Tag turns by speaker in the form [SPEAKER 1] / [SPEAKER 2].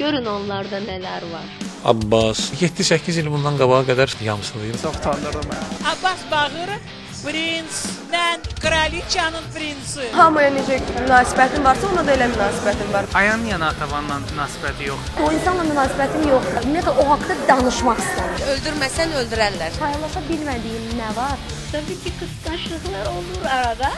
[SPEAKER 1] Görün onlarda nələr var.
[SPEAKER 2] Abbas 7-8 il bundan qabağa qədər yamsılayıb.
[SPEAKER 3] Çox tanınırdım mən.
[SPEAKER 4] Abbas Bağırov prinslə kraliçanın prinsi.
[SPEAKER 5] Hamıya necə münasibətin varsa, ona da elə münasibətin var.
[SPEAKER 3] Ayan Yanatavanla münasibəti yoxdur.
[SPEAKER 6] O insanla münasibətim yoxdur. Ümumiyyətlə o haqqda danışmaq istəmirəm.
[SPEAKER 7] Öldürməsən öldürərlər.
[SPEAKER 6] Paylaşa bilmədiyim nə var?
[SPEAKER 1] Təbii ki, qısqanclıqlar olur arada.